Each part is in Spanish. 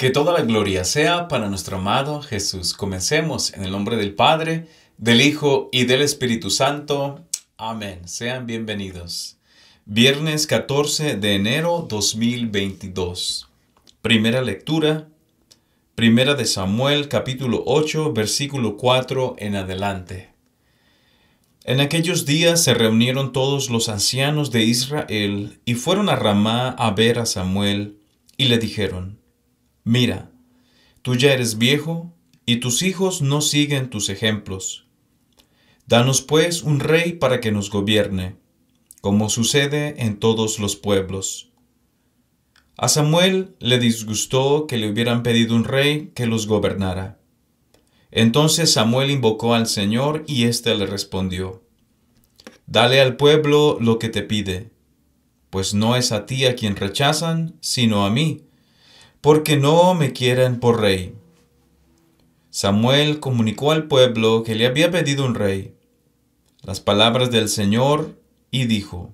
Que toda la gloria sea para nuestro amado Jesús. Comencemos en el nombre del Padre, del Hijo y del Espíritu Santo. Amén. Sean bienvenidos. Viernes 14 de enero 2022. Primera lectura. Primera de Samuel capítulo 8 versículo 4 en adelante. En aquellos días se reunieron todos los ancianos de Israel y fueron a Ramá a ver a Samuel y le dijeron, Mira, tú ya eres viejo, y tus hijos no siguen tus ejemplos. Danos pues un rey para que nos gobierne, como sucede en todos los pueblos. A Samuel le disgustó que le hubieran pedido un rey que los gobernara. Entonces Samuel invocó al Señor y éste le respondió, Dale al pueblo lo que te pide, pues no es a ti a quien rechazan, sino a mí, porque no me quieren por rey. Samuel comunicó al pueblo que le había pedido un rey las palabras del Señor y dijo,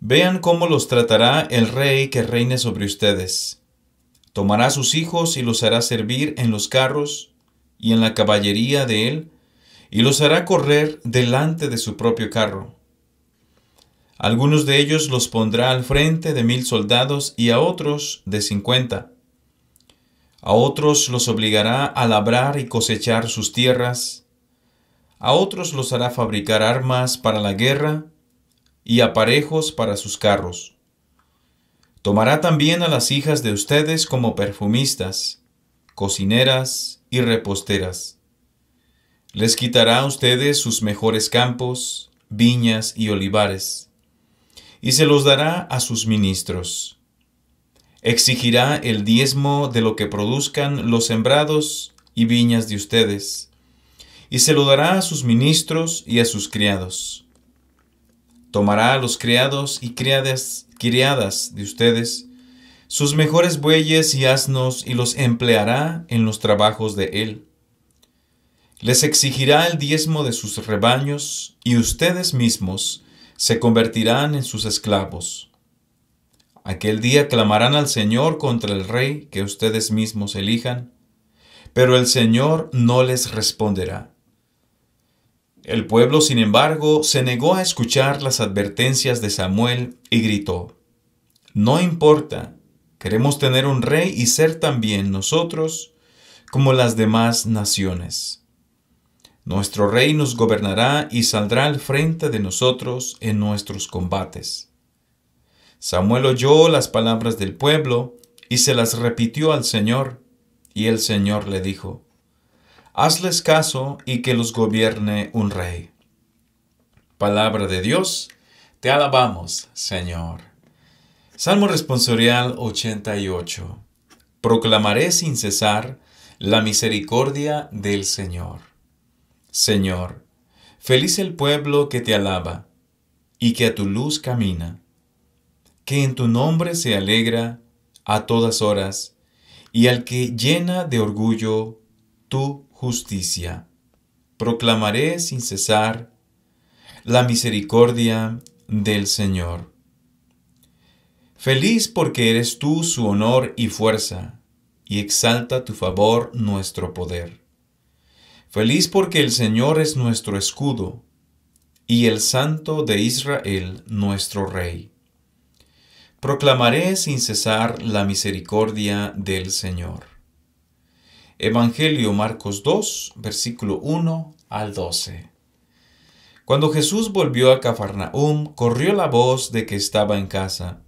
Vean cómo los tratará el rey que reine sobre ustedes. Tomará sus hijos y los hará servir en los carros y en la caballería de él, y los hará correr delante de su propio carro algunos de ellos los pondrá al frente de mil soldados y a otros de cincuenta. A otros los obligará a labrar y cosechar sus tierras. A otros los hará fabricar armas para la guerra y aparejos para sus carros. Tomará también a las hijas de ustedes como perfumistas, cocineras y reposteras. Les quitará a ustedes sus mejores campos, viñas y olivares y se los dará a sus ministros. Exigirá el diezmo de lo que produzcan los sembrados y viñas de ustedes, y se lo dará a sus ministros y a sus criados. Tomará a los criados y criadas, criadas de ustedes, sus mejores bueyes y asnos, y los empleará en los trabajos de él. Les exigirá el diezmo de sus rebaños, y ustedes mismos se convertirán en sus esclavos. Aquel día clamarán al Señor contra el rey que ustedes mismos elijan, pero el Señor no les responderá. El pueblo, sin embargo, se negó a escuchar las advertencias de Samuel y gritó, No importa, queremos tener un rey y ser también nosotros como las demás naciones. Nuestro rey nos gobernará y saldrá al frente de nosotros en nuestros combates. Samuel oyó las palabras del pueblo y se las repitió al Señor, y el Señor le dijo, Hazles caso y que los gobierne un rey. Palabra de Dios, te alabamos, Señor. Salmo responsorial 88. Proclamaré sin cesar la misericordia del Señor. Señor, feliz el pueblo que te alaba y que a tu luz camina, que en tu nombre se alegra a todas horas y al que llena de orgullo tu justicia. Proclamaré sin cesar la misericordia del Señor. Feliz porque eres tú su honor y fuerza, y exalta tu favor nuestro poder. Feliz porque el Señor es nuestro escudo y el Santo de Israel nuestro Rey. Proclamaré sin cesar la misericordia del Señor. Evangelio Marcos 2, versículo 1 al 12. Cuando Jesús volvió a Cafarnaum, corrió la voz de que estaba en casa,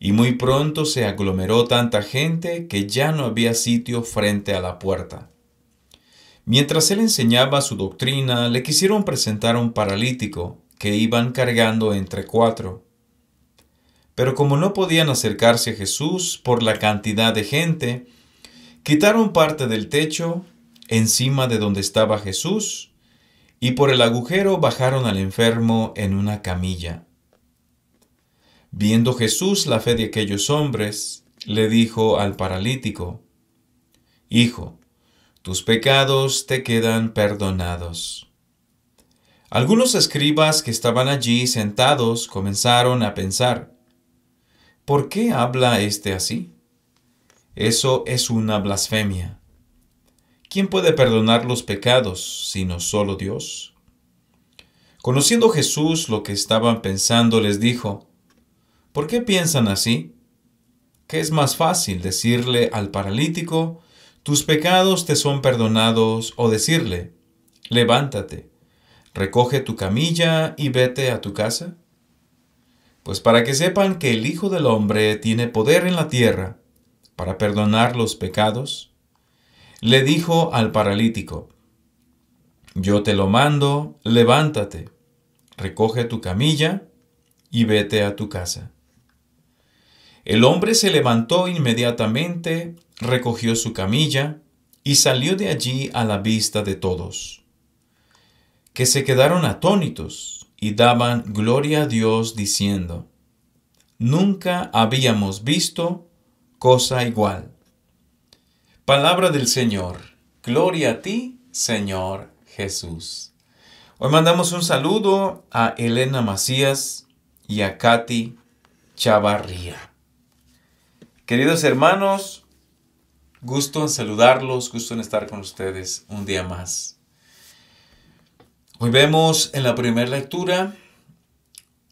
y muy pronto se aglomeró tanta gente que ya no había sitio frente a la puerta. Mientras él enseñaba su doctrina, le quisieron presentar a un paralítico que iban cargando entre cuatro. Pero como no podían acercarse a Jesús por la cantidad de gente, quitaron parte del techo encima de donde estaba Jesús y por el agujero bajaron al enfermo en una camilla. Viendo Jesús la fe de aquellos hombres, le dijo al paralítico, Hijo, tus pecados te quedan perdonados. Algunos escribas que estaban allí sentados comenzaron a pensar, ¿por qué habla éste así? Eso es una blasfemia. ¿Quién puede perdonar los pecados sino solo Dios? Conociendo Jesús lo que estaban pensando, les dijo, ¿por qué piensan así? ¿Qué es más fácil decirle al paralítico, tus pecados te son perdonados, o decirle, levántate, recoge tu camilla y vete a tu casa? Pues para que sepan que el Hijo del Hombre tiene poder en la tierra para perdonar los pecados, le dijo al paralítico, Yo te lo mando, levántate, recoge tu camilla y vete a tu casa. El hombre se levantó inmediatamente, recogió su camilla y salió de allí a la vista de todos, que se quedaron atónitos y daban gloria a Dios diciendo, Nunca habíamos visto cosa igual. Palabra del Señor. Gloria a ti, Señor Jesús. Hoy mandamos un saludo a Elena Macías y a Katy Chavarría. Queridos hermanos, gusto en saludarlos, gusto en estar con ustedes un día más. Hoy vemos en la primera lectura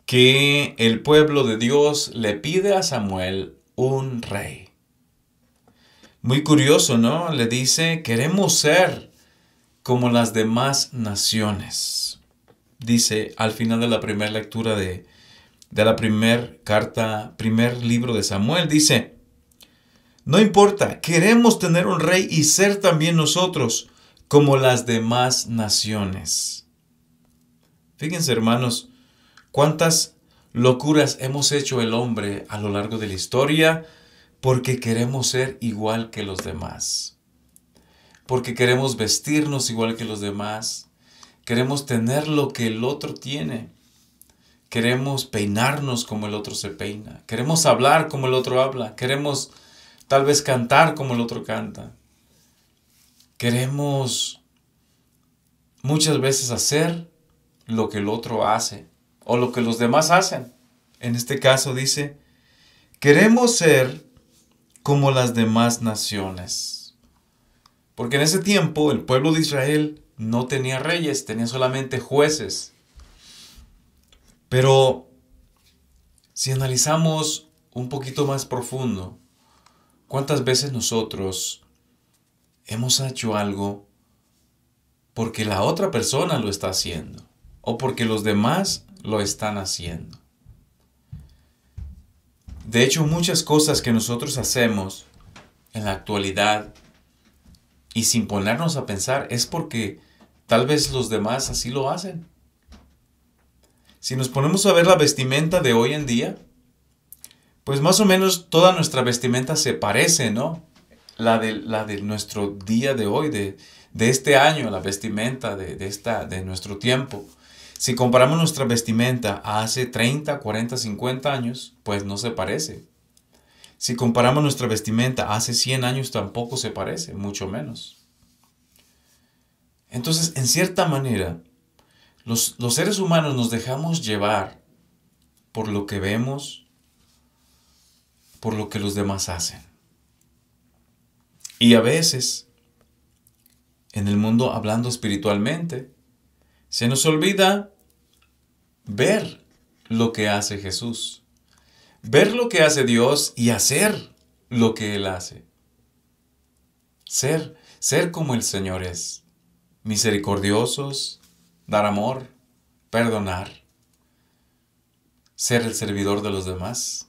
que el pueblo de Dios le pide a Samuel un rey. Muy curioso, ¿no? Le dice, queremos ser como las demás naciones. Dice al final de la primera lectura de, de la primera carta, primer libro de Samuel, dice, no importa, queremos tener un rey y ser también nosotros como las demás naciones. Fíjense hermanos, cuántas locuras hemos hecho el hombre a lo largo de la historia porque queremos ser igual que los demás. Porque queremos vestirnos igual que los demás. Queremos tener lo que el otro tiene. Queremos peinarnos como el otro se peina. Queremos hablar como el otro habla. Queremos tal vez cantar como el otro canta. Queremos muchas veces hacer lo que el otro hace o lo que los demás hacen. En este caso dice, queremos ser como las demás naciones. Porque en ese tiempo el pueblo de Israel no tenía reyes, tenía solamente jueces. Pero si analizamos un poquito más profundo, ¿Cuántas veces nosotros hemos hecho algo porque la otra persona lo está haciendo o porque los demás lo están haciendo? De hecho, muchas cosas que nosotros hacemos en la actualidad y sin ponernos a pensar es porque tal vez los demás así lo hacen. Si nos ponemos a ver la vestimenta de hoy en día, pues más o menos toda nuestra vestimenta se parece, ¿no? La de, la de nuestro día de hoy, de, este año, la vestimenta de, esta, de nuestro tiempo. Si comparamos nuestra vestimenta a hace 30, 40, 50 años, pues no se parece. Si comparamos nuestra vestimenta a hace 100 años, tampoco se parece, mucho menos. Entonces, en cierta manera, los, los seres humanos nos dejamos llevar por lo que vemos, por lo que los demás hacen. Y a veces, en el mundo hablando espiritualmente, se nos olvida ver lo que hace Jesús, ver lo que hace Dios y hacer lo que Él hace. Ser, ser como el Señor es, misericordiosos, dar amor, perdonar, ser el servidor de los demás.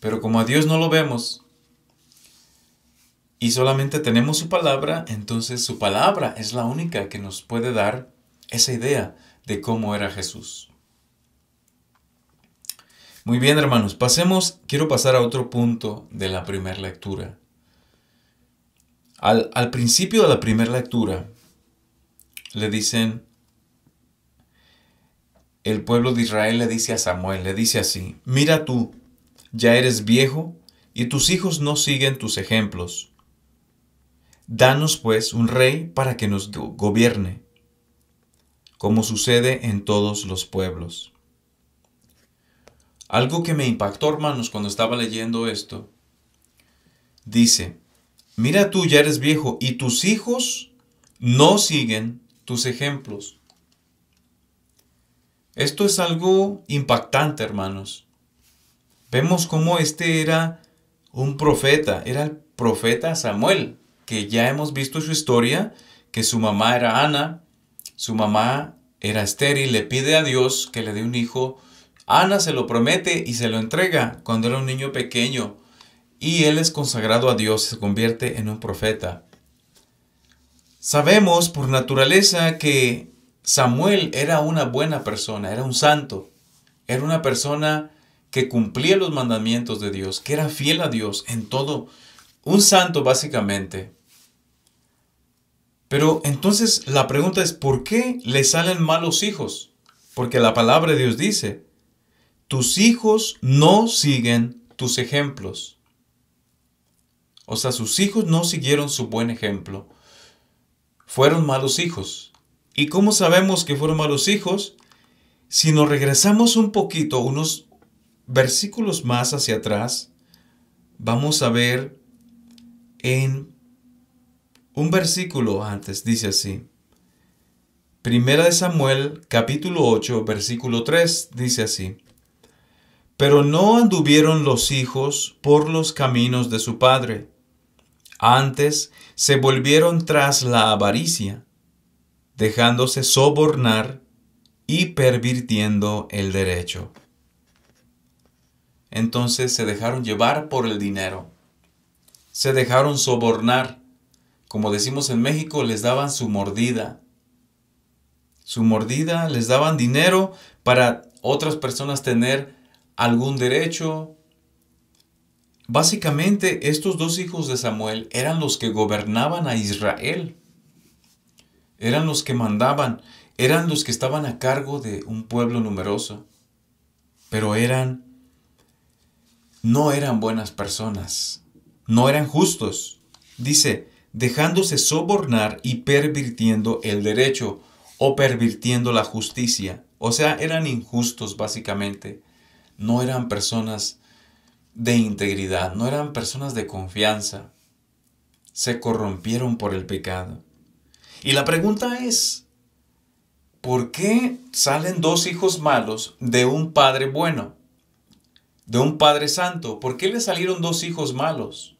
Pero como a Dios no lo vemos y solamente tenemos su palabra, entonces su palabra es la única que nos puede dar esa idea de cómo era Jesús. Muy bien, hermanos, pasemos, quiero pasar a otro punto de la primera lectura. Al, al principio de la primera lectura, le dicen, el pueblo de Israel le dice a Samuel, le dice así, mira tú, ya eres viejo y tus hijos no siguen tus ejemplos. Danos pues un rey para que nos gobierne, como sucede en todos los pueblos. Algo que me impactó, hermanos, cuando estaba leyendo esto, dice, mira tú ya eres viejo y tus hijos no siguen tus ejemplos. Esto es algo impactante, hermanos. Vemos cómo este era un profeta, era el profeta Samuel, que ya hemos visto su historia, que su mamá era Ana, su mamá era estéril, le pide a Dios que le dé un hijo. Ana se lo promete y se lo entrega cuando era un niño pequeño. Y él es consagrado a Dios, se convierte en un profeta. Sabemos por naturaleza que Samuel era una buena persona, era un santo, era una persona que cumplía los mandamientos de Dios, que era fiel a Dios en todo, un santo básicamente. Pero entonces la pregunta es, ¿por qué le salen malos hijos? Porque la palabra de Dios dice, tus hijos no siguen tus ejemplos. O sea, sus hijos no siguieron su buen ejemplo. Fueron malos hijos. ¿Y cómo sabemos que fueron malos hijos? Si nos regresamos un poquito, unos versículos más hacia atrás, vamos a ver en un versículo antes, dice así. Primera de Samuel, capítulo 8, versículo 3, dice así. Pero no anduvieron los hijos por los caminos de su padre. Antes se volvieron tras la avaricia, dejándose sobornar y pervirtiendo el derecho. Entonces se dejaron llevar por el dinero. Se dejaron sobornar como decimos en México, les daban su mordida. Su mordida, les daban dinero para otras personas tener algún derecho. Básicamente, estos dos hijos de Samuel eran los que gobernaban a Israel. Eran los que mandaban, eran los que estaban a cargo de un pueblo numeroso. Pero eran, no eran buenas personas, no eran justos. Dice, dejándose sobornar y pervirtiendo el derecho o pervirtiendo la justicia. O sea, eran injustos básicamente. No eran personas de integridad, no eran personas de confianza. Se corrompieron por el pecado. Y la pregunta es, ¿por qué salen dos hijos malos de un padre bueno? De un padre santo. ¿Por qué le salieron dos hijos malos?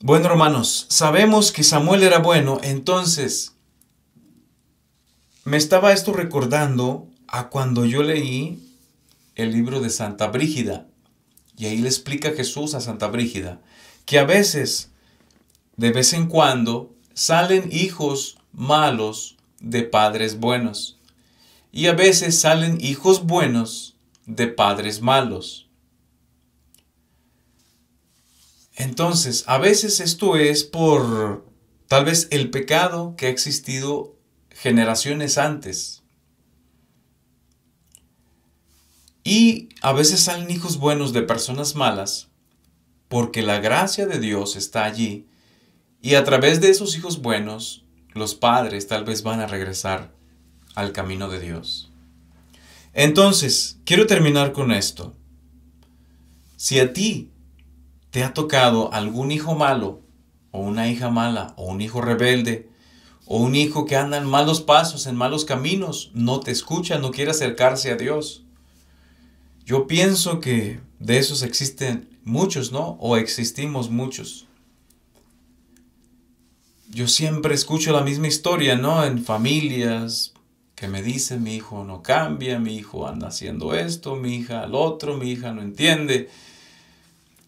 Bueno, hermanos, sabemos que Samuel era bueno, entonces me estaba esto recordando a cuando yo leí el libro de Santa Brígida. Y ahí le explica Jesús a Santa Brígida que a veces, de vez en cuando, salen hijos malos de padres buenos. Y a veces salen hijos buenos de padres malos. Entonces, a veces esto es por tal vez el pecado que ha existido generaciones antes. Y a veces salen hijos buenos de personas malas porque la gracia de Dios está allí y a través de esos hijos buenos los padres tal vez van a regresar al camino de Dios. Entonces, quiero terminar con esto. Si a ti ¿Te ha tocado algún hijo malo, o una hija mala, o un hijo rebelde, o un hijo que anda en malos pasos, en malos caminos, no te escucha, no quiere acercarse a Dios? Yo pienso que de esos existen muchos, ¿no? O existimos muchos. Yo siempre escucho la misma historia, ¿no? En familias que me dicen, mi hijo no cambia, mi hijo anda haciendo esto, mi hija al otro, mi hija no entiende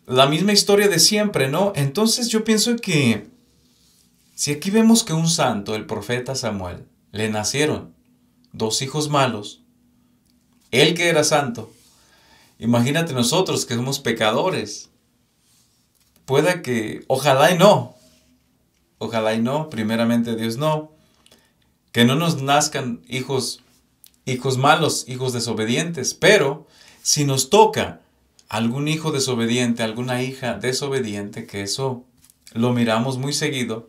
la misma historia de siempre, ¿no? Entonces yo pienso que si aquí vemos que un santo, el profeta Samuel, le nacieron dos hijos malos, él que era santo, imagínate nosotros que somos pecadores, pueda que, ojalá y no, ojalá y no, primeramente Dios no, que no nos nazcan hijos, hijos malos, hijos desobedientes, pero si nos toca algún hijo desobediente, alguna hija desobediente, que eso lo miramos muy seguido,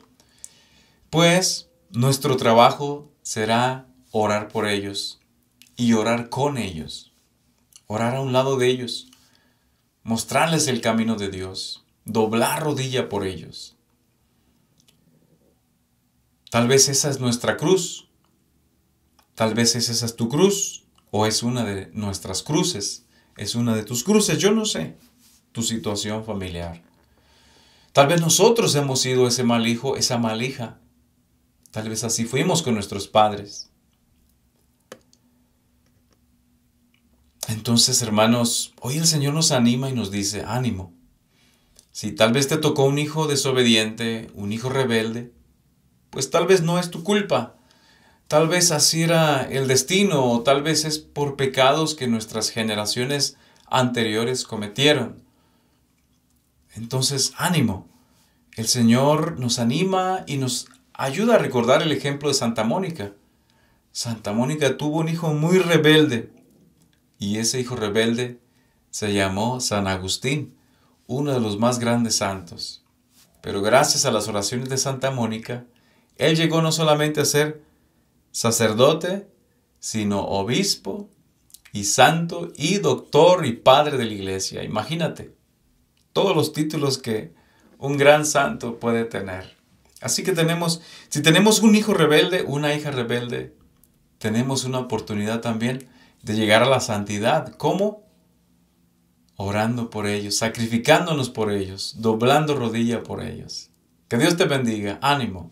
pues nuestro trabajo será orar por ellos y orar con ellos, orar a un lado de ellos, mostrarles el camino de Dios, doblar rodilla por ellos. Tal vez esa es nuestra cruz, tal vez esa es tu cruz, o es una de nuestras cruces, es una de tus cruces, yo no sé tu situación familiar. Tal vez nosotros hemos sido ese mal hijo, esa mal hija. Tal vez así fuimos con nuestros padres. Entonces, hermanos, hoy el Señor nos anima y nos dice, ánimo. Si tal vez te tocó un hijo desobediente, un hijo rebelde, pues tal vez no es tu culpa. Tal vez así era el destino o tal vez es por pecados que nuestras generaciones anteriores cometieron. Entonces, ánimo. El Señor nos anima y nos ayuda a recordar el ejemplo de Santa Mónica. Santa Mónica tuvo un hijo muy rebelde y ese hijo rebelde se llamó San Agustín, uno de los más grandes santos. Pero gracias a las oraciones de Santa Mónica, él llegó no solamente a ser sacerdote, sino obispo y santo y doctor y padre de la iglesia. Imagínate todos los títulos que un gran santo puede tener. Así que tenemos, si tenemos un hijo rebelde, una hija rebelde, tenemos una oportunidad también de llegar a la santidad. ¿Cómo? Orando por ellos, sacrificándonos por ellos, doblando rodilla por ellos. Que Dios te bendiga. Ánimo.